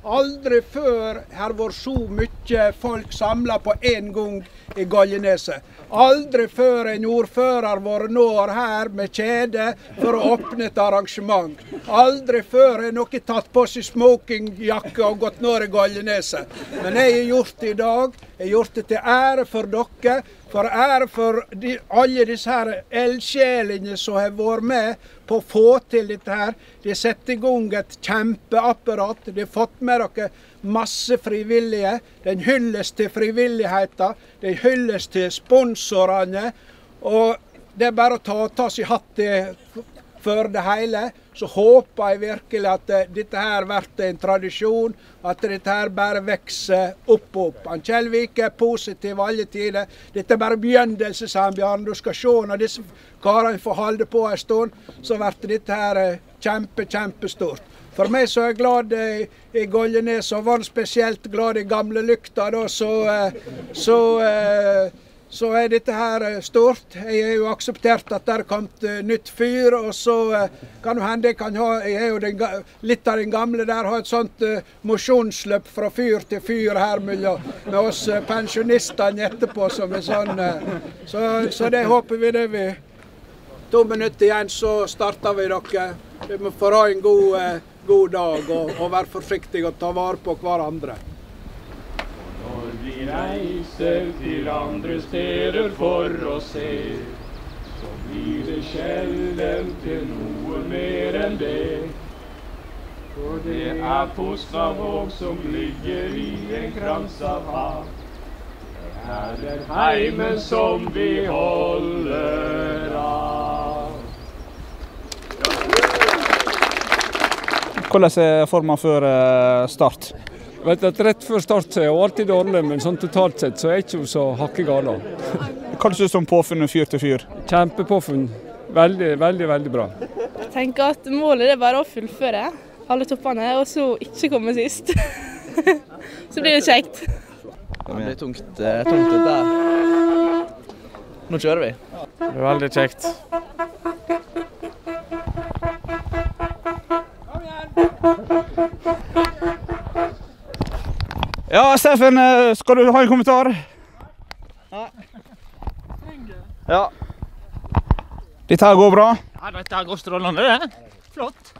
Aldri før har vært så mye folk samla på én gang i Galjeneset. Aldri før en ordfører vært når her med kjede for å åpne et arrangement. Aldri før har noen tatt på seg smokingjakke og gått når i Galjeneset. Men jeg har gjort det i dag. Jeg har gjort det til ære for dere. For ære for de, alle disse her eldsjelene som har vært med på å få til dette her. De setter i gang et kjempeapparat. De har fått med dere masse frivillige. Den hylles til frivilligheten. Den hylles til sponsorene. Og det er bare å ta, ta seg hatt i for det hele, så håper jeg virkelig at eh, dette her blir en tradisjon. At dette her bare vokser opp og opp. Han Kjellvik er positiv alle tider. Dette er bare begynnelse, sa han Bjarne. Du skal se når disse karene får holde på en stund, så blir dette her eh, kjempe, kjempestort. For meg så er jeg glad i, i Goljenes, og var spesielt glad i gamle lykta, da, så, eh, så så er dette her eh, stort. Jeg har jo akseptert at det er kommet uh, nytt fyr. Og så uh, kan det hende jeg kan ha Jeg er jo den, litt av den gamle der. Ha et sånt mosjonsløp fra fyr til fyr her mellom, med oss pensjonistene etterpå. Som er sånn, så, så, det håper vi det vi To minutter igjen, så starter vi dere. Vi må få ha en god, god dag og, og være forsiktige og ta vare på hverandre reiser til andre steder for å se, så blir det sjelden til noe mer enn det. For det er postavåg som ligger i en krans av hav. Det er den heimen som vi holder av. Hvordan er formen før eh, start? Vet at Rett før start så er det alltid dårlig, men sånn totalt sett så er ikke ikke så hakkegale. Hva syns du om påfunnet Fyr til fyr? Kjempepåfunn. Veldig, veldig, veldig bra. Jeg tenker at målet er bare å fullføre alle toppene, og så ikke komme sist. så blir det kjekt. Det blir tungt, tungt dette. Nå kjører vi. Det er veldig kjekt. Ja, Steffen, eh, skal du ha en kommentar? Nei. Ja. Dette her går bra? Ja, dette går strålende, det. Flott.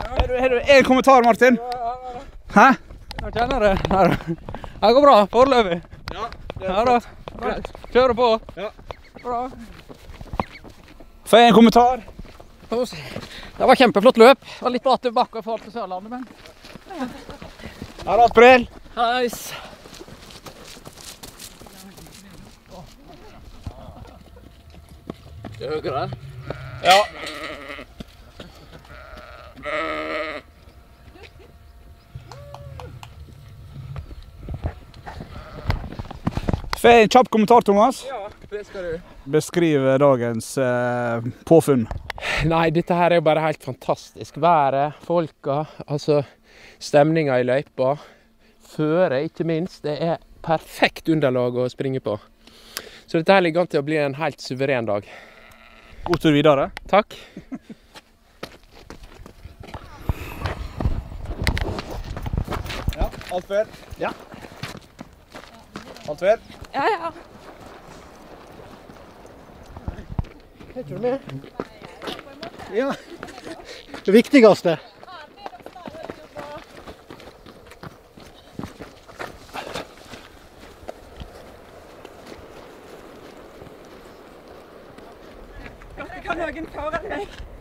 Har du, du en kommentar, Martin? Hæ? Jeg kjenner det. Det går bra foreløpig. Ja, ja da. Kjører på. Ja. Bra. Får jeg en kommentar? Det var kjempeflott løp. Det var litt bratt bakke i forhold til Sørlandet, men her er April. Du Til den? Ja. Få en kjapp kommentar, Thomas. Ja, det skal du. Beskriv dagens eh, påfunn. Nei, dette her er jo bare helt fantastisk. Været, folka. Altså Stemninga i løypa. Føre, ikke minst. Det er perfekt underlag å springe på. Så dette her ligger an til å bli en helt suveren dag. God tur videre. Takk. ja, alt vel? Ja. Alt vel? Ja, ja. Heter du med? Ja. Det viktigste. Kan noen foran meg. Sa